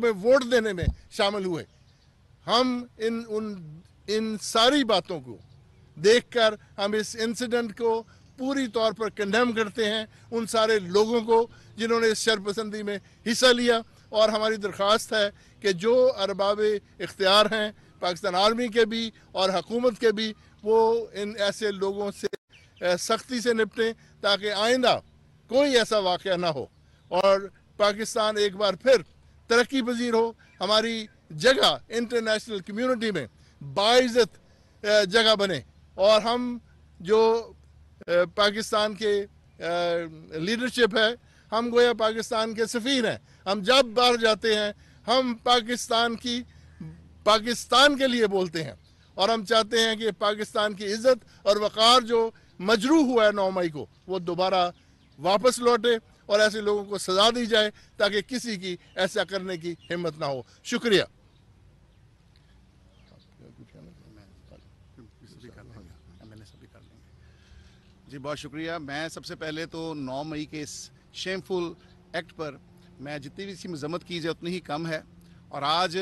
में वोट देने में शामिल हुए। हम इन, उन, इन सारी बातों को देखकर हम इस इंसिडेंट को पूरी तौर पर कंडेम करते हैं। उन सारे लोगों को जिन्होंने इस शरपसंदी में हिस्सा लिया और हमारी दरख्वास्त है कि जो अरबाब इख्तियार हैं, पाकिस्तान आर्मी के भी और हकूमत के भी, वो इन ऐसे लोगों से सख्ती से निपटें ताकि आइंदा कोई ऐसा वाक़ ना हो। और पाकिस्तान एक बार फिर तरक्की पजीर हो, हमारी जगह इंटरनेशनल कम्युनिटी में बाइज़त जगह बने। और हम जो पाकिस्तान के लीडरशिप है, हम गोया पाकिस्तान के सफ़ीर हैं। हम जब बाहर जाते हैं, हम पाकिस्तान की, पाकिस्तान के लिए बोलते हैं। और हम चाहते हैं कि पाकिस्तान की इज़्ज़त और वक़ार जो मजरू हुआ है नौ मई को, वो दोबारा वापस लौटे। और ऐसे लोगों को सजा दी जाए ताकि किसी की ऐसा करने की हिम्मत ना हो। शुक्रिया। जी, बहुत शुक्रिया। मैं सबसे पहले तो 9 मई के इस शेमफुल एक्ट पर मैं जितनी भी इसकी मजम्मत की जाए उतनी ही कम है। और आज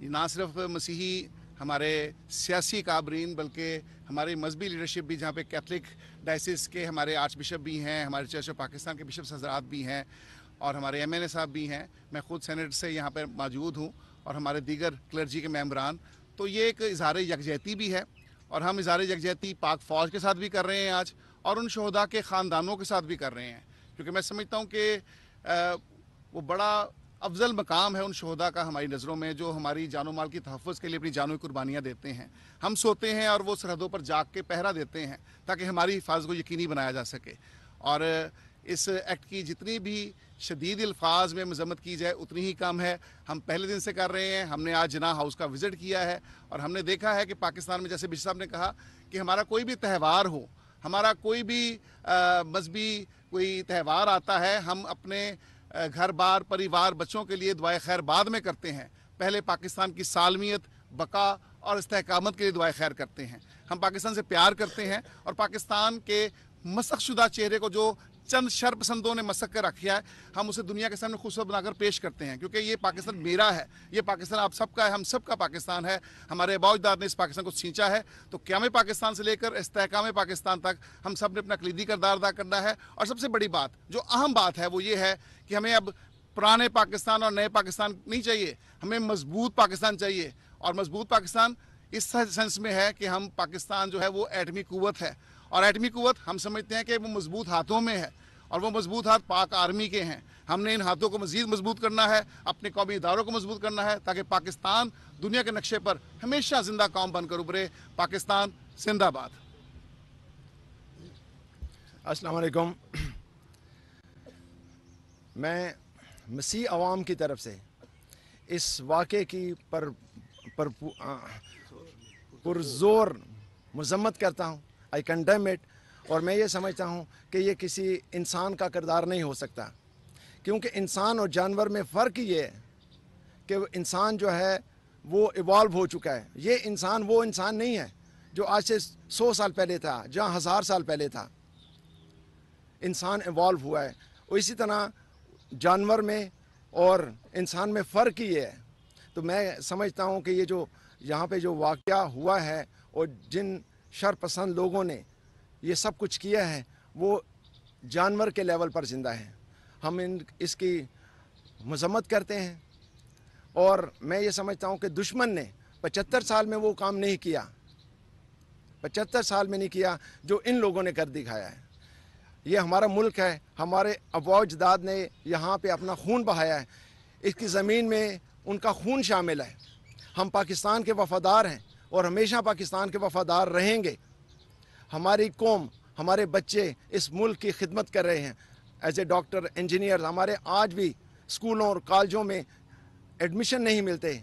ना सिर्फ़ मसीही हमारे सियासी काबरीन, बल्कि हमारी मजहबी लीडरशिप भी जहाँ पे कैथलिक डायसिस के हमारे आर्च बिशप भी हैं, हमारे चर्च ऑफ़ पाकिस्तान के बिशप हजरात भी हैं, और हमारे एम एन ए साहब भी हैं। मैं खुद सेनेट से यहाँ पर मौजूद हूँ, और हमारे दीगर क्लर्जी के मेम्बरान तो ये एक इजहार यकजहती भी है, और हम इजहार यकजहती पाक फ़ौज के साथ भी कर रहे हैं आज, और उन शहदा के ख़ानदानों के साथ भी कर रहे हैं। क्योंकि मैं समझता हूँ कि वो बड़ा अफजल मकाम है उन शहदा का हमारी नज़रों में, जो हमारी जानो माल की तहफ़ के लिए अपनी जानों की कुर्बानियाँ देते हैं। हम सोते हैं और वो सरहदों पर जाग के पहरा देते हैं, ताकि हमारी हिफाजत को यकीनी बनाया जा सके। और इस एक्ट की जितनी भी शदीद अल्फाज में मजम्मत की जाए, उतनी ही कम है। हम पहले दिन से कर रहे हैं, हमने आज जना हाउस का विज़िट किया है, और हमने देखा है कि पाकिस्तान में, जैसे बिश साहब ने कहा कि हमारा कोई भी त्यौहार हो, हमारा कोई भी मजहबी कोई त्यौहार आता है, हम अपने घर बार परिवार बच्चों के लिए दुआ खैर बाद में करते हैं। पहले पाकिस्तान की सालमियत, बका और इसकामत के लिए दुआ खैर करते हैं। हम पाकिस्तान से प्यार करते हैं और पाकिस्तान के मशक़शुदा चेहरे को जो चंद शर पसंदों ने मसक कर रखा है। हम उसे दुनिया के सामने खूबसूरत बनाकर पेश करते हैं, क्योंकि ये पाकिस्तान मेरा है। ये पाकिस्तान आप सबका है, हम सबका पाकिस्तान है। हमारे बाउजदाद ने इस पाकिस्तान को सींचा है तो क्याम पाकिस्तान से लेकर istकाम पाकिस्तान तक हम सबने अपना कलीदी करदार अदा करना है? और सबसे बड़ी बात, जो अहम बात है वो ये है कि हमें अब पुराने पाकिस्तान और नए पाकिस्तान नहीं चाहिए, हमें मज़बूत पाकिस्तान चाहिए। और मज़बूत पाकिस्तान इस सेंस में है कि हम पाकिस्तान जो है वो एटमी कुत है। और एटमी कुत हम समझते हैं कि वो मज़बूत हाथों में है और वो मज़बूत हाथ पाक आर्मी के हैं। हमने इन हाथों को मजीद मज़बूत करना है, अपने कौमी इदारों को मज़बूत करना है, ताकि पाकिस्तान दुनिया के नक्शे पर हमेशा ज़िंदा कौम बनकर उभरे। पाकिस्तान जिंदाबाद। असलकुम मैं मसीह आवाम की तरफ़ से इस वाक़े की पर पर पुरजोर मजम्मत करता हूँ। आई कंडेम इट और मैं ये समझता हूँ कि ये किसी इंसान का किरदार नहीं हो सकता। क्योंकि इंसान और जानवर में फ़र्क ये है कि इंसान जो है, वो इवॉल्व हो चुका है। ये इंसान, वो इंसान नहीं है जो आज से सौ साल पहले था, जहाँ हज़ार साल पहले था। इंसान इवॉल्व हुआ है। और इसी तरह जानवर में और इंसान में फ़र्क ही है। तो मैं समझता हूँ कि ये जो, यहाँ पे जो वाक़ हुआ है और जिन शरपसंद लोगों ने ये सब कुछ किया है, वो जानवर के लेवल पर ज़िंदा है। हम इन, इसकी मजम्मत करते हैं। और मैं ये समझता हूँ कि दुश्मन ने पचहत्तर साल में वो काम नहीं किया। पचहत्तर साल में नहीं किया जो इन लोगों ने कर दिखाया है। ये हमारा मुल्क है, हमारे अफवाजदाद ने यहाँ पे अपना खून बहाया है। इसकी ज़मीन में उनका खून शामिल है। हम पाकिस्तान के वफ़ादार हैं। और हमेशा पाकिस्तान के वफ़ादार रहेंगे। हमारी कौम, हमारे बच्चे इस मुल्क की खिदमत कर रहे हैं। एज ए डॉक्टर इंजीनियर हमारे आज भी स्कूलों और कॉलेजों में एडमिशन नहीं मिलते।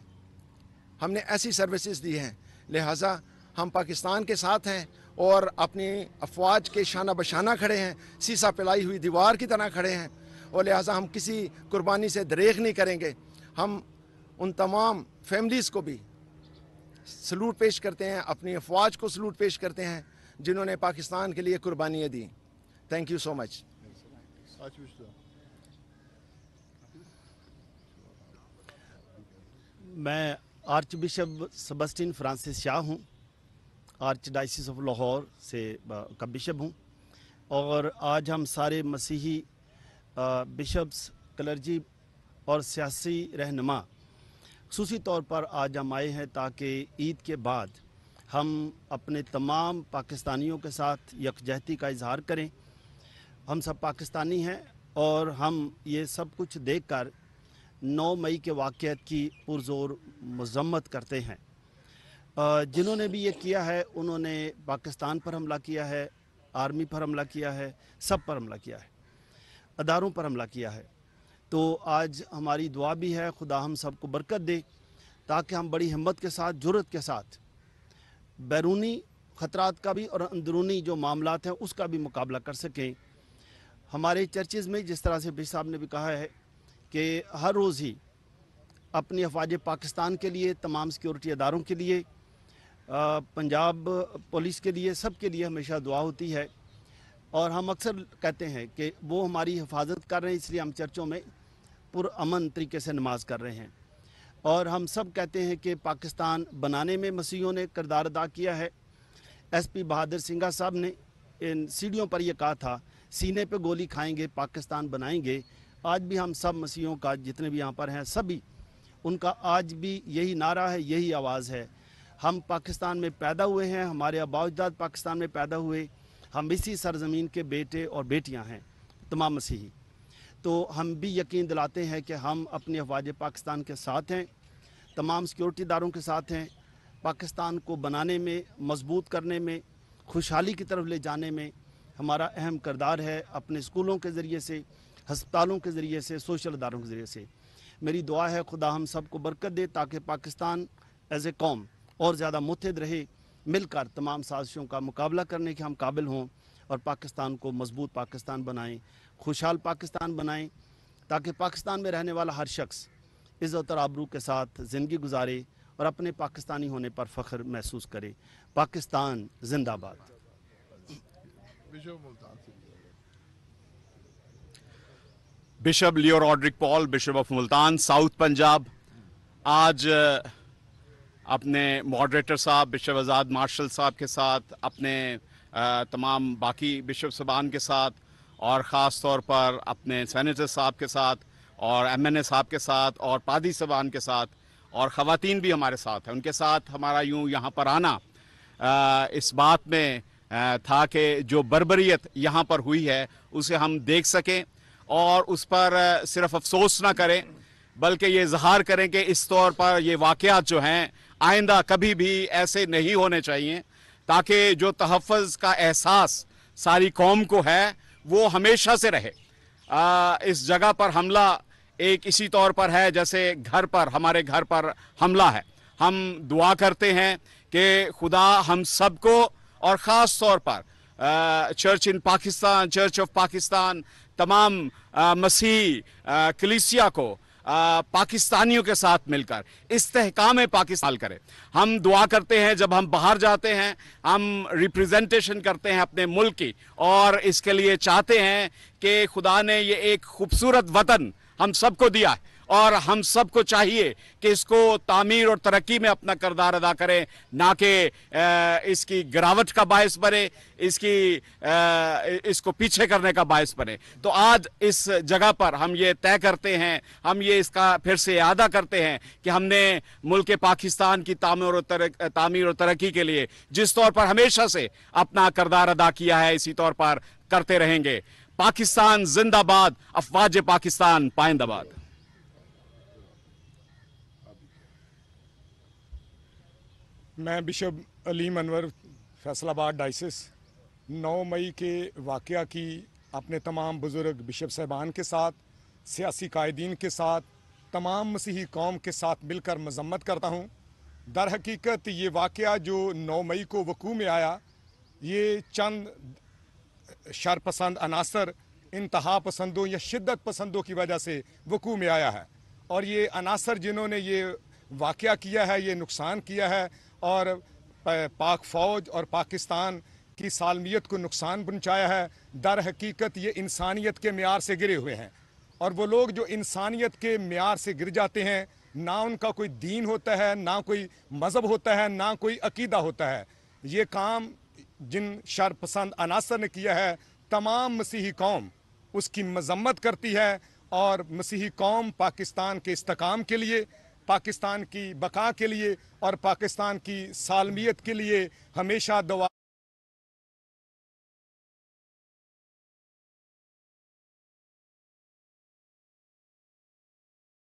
हमने ऐसी सर्विसेज़ दी हैं। लिहाजा हम पाकिस्तान के साथ हैं और अपनी अफवाज के शाना बशाना खड़े हैं। सीसा पिलाई हुई दीवार की तरह खड़े हैं। और लिहाजा हम किसी कुर्बानी से दरेख नहीं करेंगे। हम उन तमाम फैमिलीज़ को भी सलूट पेश करते हैं, अपनी अफवाज को सलूट पेश करते हैं, जिन्होंने पाकिस्तान के लिए कुर्बानियाँ दी। थैंक यू सो मच मैं arch bishop Sebastian Francis Shah हूँ आर्च डाइसिस ऑफ़ लाहौर से का बिशप हूँ, और आज हम सारे मसीही बिशप्स क्लर्जी और सियासी रहनुमा खसूसी तौर पर आज हम आए हैं ताकि ईद के बाद हम अपने तमाम पाकिस्तानियों के साथ यकजहती का इजहार करें। हम सब पाकिस्तानी हैं और हम ये सब कुछ देखकर 9 मई के वाक़ की पुरजोर मजम्मत करते हैं। जिन्होंने भी ये किया है, उन्होंने पाकिस्तान पर हमला किया है, आर्मी पर हमला किया है, सब पर हमला किया है, अदारों पर हमला किया है। तो आज हमारी दुआ भी है, खुदा हम सबको बरकत दे, ताकि हम बड़ी हिम्मत के साथ जुरत के साथ बैरूनी ख़तरात का भी और अंदरूनी जो मामला हैं, उसका भी मुकाबला कर सकें। हमारे चर्चेज़ में जिस तरह से बिश साहब ने भी कहा है कि हर रोज़ ही अपनी अफवाज पाकिस्तान के लिए, तमाम सिक्योरिटी अदारों के लिए पंजाब पुलिस के लिए, सब के लिए हमेशा दुआ होती है। और हम अक्सर कहते हैं कि वो हमारी हिफाजत कर रहे हैं, इसलिए हम चर्चों में पुरअमन तरीके से नमाज़ कर रहे हैं। और हम सब कहते हैं कि पाकिस्तान बनाने में मसीहों ने किरदार अदा किया है। एसपी बहादुर सिंघा साहब ने इन सीढ़ियों पर यह कहा था, सीने पे गोली खाएँगे, पाकिस्तान बनाएँगे। आज भी हम सब मसीहों का, जितने भी यहाँ पर हैं, सभी, उनका आज भी यही नारा है, यही आवाज़ है। हम पाकिस्तान में पैदा हुए हैं, हमारे अबाउजदाद पाकिस्तान में पैदा हुए। हम इसी सरजमीन के बेटे और बेटियाँ हैं, तमाम मसीही। तो हम भी यकीन दिलाते हैं कि हम अपनी अफवाज पाकिस्तान के साथ हैं, तमाम सिक्योरिटी इदारों के साथ हैं, पाकिस्तान को बनाने में, मज़बूत करने में, खुशहाली की तरफ़ ले जाने में हमारा अहम करदार है अपने स्कूलों के ज़रिए से हस्पतालों के ज़रिए से सोशल इदारों के ज़रिए से। मेरी दुआ है, खुदा हम सबको बरकत दे ताकि पाकिस्तान एज ए कौम और ज़्यादा मुतहद रहे, मिलकर तमाम साजिशों का मुकाबला करने के हम काबिल हों और पाकिस्तान को मज़बूत पाकिस्तान बनाएँ। खुशहाल पाकिस्तान बनाएँ, ताकि पाकिस्तान में रहने वाला हर शख्स इज़्ज़त और आबरू के साथ ज़िंदगी गुजारे और अपने पाकिस्तानी होने पर फ़ख्र महसूस करे। पाकिस्तान जिंदाबाद। Bishop Leo Roderick Paul, bishop of Multan, south Punjab. आज अपने मॉडरेटर साहब, बिशप आज़ाद मार्शल साहब के साथ, अपने तमाम बाकी बिशप सबान के साथ और ख़ास तौर पर अपने सैनिटर साहब के साथ और एम एन ए साहब के साथ और पादी सबान के साथ और ख़वान भी हमारे साथ हैं। उनके साथ हमारा यूँ यहाँ पर आना इस बात में था कि जो बर्बरियत यहाँ पर हुई है, उसे हम देख सकें और उस पर सिर्फ़ अफसोस ना करें, बल्कि ये इजहार करें कि इस तौर पर ये वाक़यात जो हैं, आइंदा कभी भी ऐसे नहीं होने चाहिए, ताकि जो तहफ़ का एहसास सारी कौम को है वो हमेशा से रहे। आ, इस जगह पर हमला एक इसी तौर पर है जैसे घर पर हमारे घर पर हमला है। हम दुआ करते हैं कि खुदा हम सबको और ख़ास तौर पर church in Pakistan church of Pakistan तमाम मसीह कलिसिया को पाकिस्तानियों के साथ मिलकर इस्तेकाम पाकिस्तान करें। हम दुआ करते हैं, जब हम बाहर जाते हैं, हम रिप्रेजेंटेशन करते हैं अपने मुल्क की, और इसके लिए चाहते हैं कि खुदा ने ये एक खूबसूरत वतन हम सबको दिया है। और हम सबको चाहिए कि इसको तामीर और तरक्की में अपना किरदार अदा करें ना कि इसकी गिरावट का बायस बने इसकी इसको पीछे करने का बायस बने। तो आज इस जगह पर हम ये तय करते हैं हम ये इसका फिर से अदा करते हैं कि हमने मुल्क पाकिस्तान की तामीर और तरक, तामीर और तरक्की के लिए जिस तौर पर हमेशा से अपना किरदार अदा किया है इसी तौर पर करते रहेंगे। पाकिस्तान जिंदाबाद अफवाज पाकिस्तान पाइंदाबाद मैं बिशप अलीम अनवर फैसलाबाद डाइसिस। 9 मई के वाक़ की अपने तमाम बुज़ुर्ग बिशप साहबान के साथ, सियासी कायदीन के साथ, तमाम मसीही कौम के साथ मिलकर मजम्मत करता हूँ। दर हकीकत ये वाक़ जो 9 मई को वकू में आया, ये चंद शरपसंद अनासर, इंतहा पसंदों या शिद्दत पसंदों की वजह से वकू में आया है। और ये अनासर जिन्होंने ये वाक़ किया है, ये नुकसान किया है और पाक फ़ौज और पाकिस्तान की सालमियत को नुकसान पहुँचाया है। दर हकीकत ये इंसानियत के मैार से गिरे हुए हैं। और वो लोग जो इंसानियत के मैार से गिर जाते हैं, ना उनका कोई दीन होता है, ना कोई मज़हब होता है, ना कोई अकीदा होता है। ये काम जिन शरपसंद अनासर ने किया है, तमाम मसीही कौम उसकी मजम्मत करती है और मसीही कौम पाकिस्तान के इस्तकाम के लिए पाकिस्तान की बका के लिए और पाकिस्तान की सालमियत के लिए हमेशा दुआ